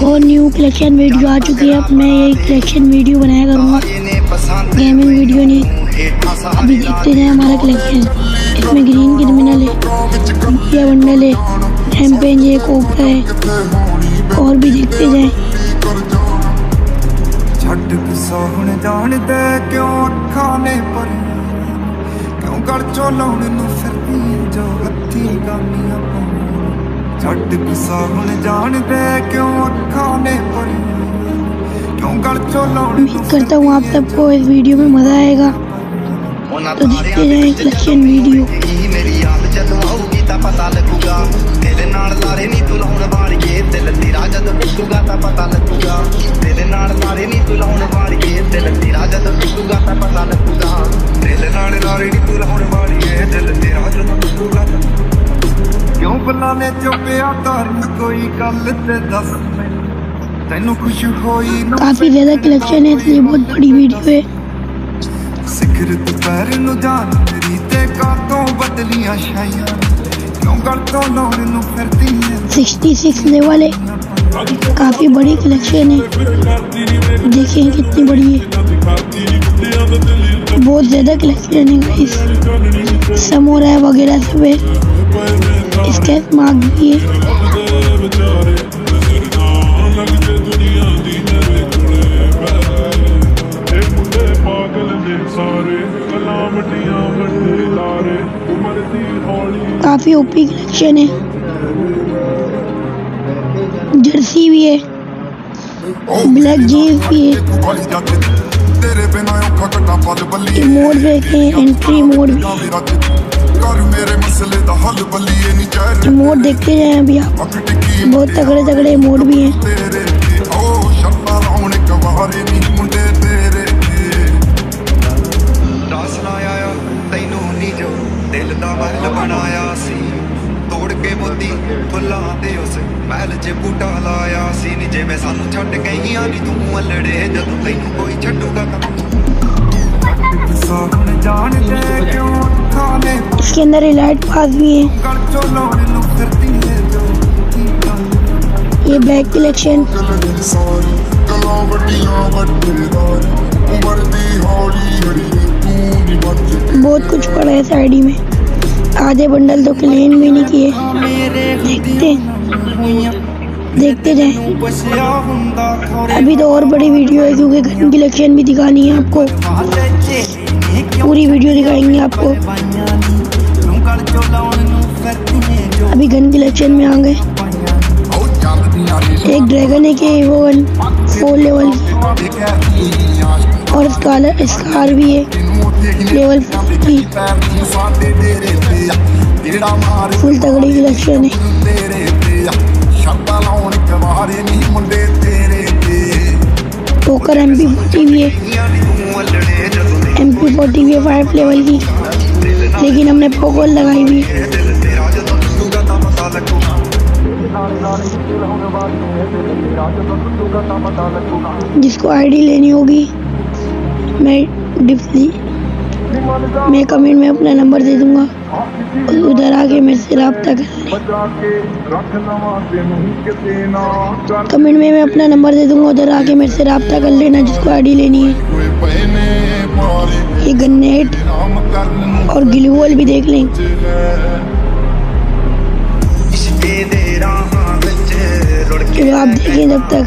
एक और new collection video आ चुकी है। अब मैं ये कलेक्शन वीडियो बनाया करूँगा। गेमिंग वीडियो नहीं। अभी देखते हैं हमारा कलेक्शन इसमें ग्रीन क्रिमिनल है या बंडल है हेम्पेन है कोका है। और भी देखते जाए क्यों खाने पर क्यों कर चो लाने ਛੱਡ ਗੁੱਸਾ ਹੁਣ ਜਾਣਦਾ ਕਿਉਂ ਅੱਖਾਂ ਨੇ ਭਰੀਆਂ ਕਿਉਂ ਗਲ ਚੋਂ ਲਾਉਣ ਨੂੰ उम्मीद करता हूँ आप सबको इस वीडियो में मज़ा आएगा तो देखते जाए कलेक्शन वीडियो ਤਾਂ- ਕਿਉਂ ਬੁਲਾਨੇ ਚੁੱਪਿਆ ਤਾਰੀ ਕੋਈ ਗੱਲ ਤੇ ਦੱਸ ਮੈਨੂੰ। ਤੈਨੂੰ ਖੁਸ਼ ਹੋਈ ਨੂੰ काफ़ी ज़्यादा कलेक्शन है इसलिए बहुत बड़ी वीडियो है ਸਿਖਰ ਦੁਪਹਿਰ ਨੂੰ ਜਾਨ ਮੇਰੀ ਤੇ ਕਾਤੋਂ ਬਦਲੀਆਂ ਛਾਈਆਂ ਕਿਉਂ ਗਲ ਤੋਂ ਲਾਉਣ ਨੂੰ ਫਿਰਦੀ ਏ 66 लेवल है काफ़ी बड़ी कलेक्शन है देखें कितनी बड़ी है बहुत ज़्यादा कलेक्शन है गाइस समोरा वगैरह सब है इसके मांगिए काफ़ी ओपी कलेक्शन है। जर्सी भी है। ब्लैक जीन्स भी है। मोड देखे एंट्री मोड भी। ਵੀ ਰੱਜ ਕਰ ਮੇਰੇ ਮਸਲੇ ਦਾ ਹੱਲ ਬੱਲੀਏ ਨਹੀਂ ਕਹਿ ये मोड देखते जाए अभी आप ਅੱਖ ਟਿੱਕੀ बहुत तगड़े तगड़े मोड भी हैं ਤੇਰੇ ਤੇ ਓ ਸ਼ੱਤਾਂ ਲਾਉਣ ਕਵਾਰੇ ਨਹੀਂ ਮੁੰਡੇ ਤੇਰੇ ਤੇ ਰਸ ਲਾਇਆ ਤੈਨੂੰ ਨਹੀਂ ਜੋ ਦਿਲ ਦਾ ਮਹਿਲ ਬਣਾਇਆ ਸੀ ਤੋੜ ਕੇ ਮੋਤੀ ਫੁੱਲਾਂ ਦੇ ਉਸ ਮਹਿਲ 'ਚ ਬੂਟਾ ਲਾਇਆ ਸੀ ਨੀ ਜਿਵੇਂ ਸਾਨੂੰ ਛੱਡ ਗਈਆਂ ਨੀ ਤੂੰ ਅਲੜੇ ਜਦੋਂ ਤੈਨੂੰ ਕੋਈ ਛੱਡੂਗਾ ਤਾਂ इसके अंदर इलाइट पास भी है। ये बैग कलेक्शन बहुत कुछ पड़ा है साइड में। आधे बंडल तो क्लेन भी नहीं किए। देखते देखते जाए। अभी तो और बड़ी वीडियो है, क्योंकि गन कलेक्शन भी दिखानी है आपको। पूरी वीडियो दिखाएँगे आपको। अभी गन कलेक्शन में आ गए। एक ड्रैगन है कि वो वन फोर लेवल और स्कालर स्कार भी है। लेवल की फुल तगड़ी कलेक्शन है। टोकर एम पी फोर्टी भी है। होती हुई है फाइव लेवल की। लेकिन हमने पोकोल लगाई हुई जिसको आईडी लेनी होगी, मैं डिफली मैं कमेंट में अपना नंबर दे दूँगा। उधर आके मेरे से रबता कर लें। कमेंट में मैं अपना नंबर दे दूँगा, उधर आके मेरे से रबता कर लेना जिसको आईडी लेनी है। ये गन्नेट और ग्लूवल भी देख लें। तो आप देखें जब तक।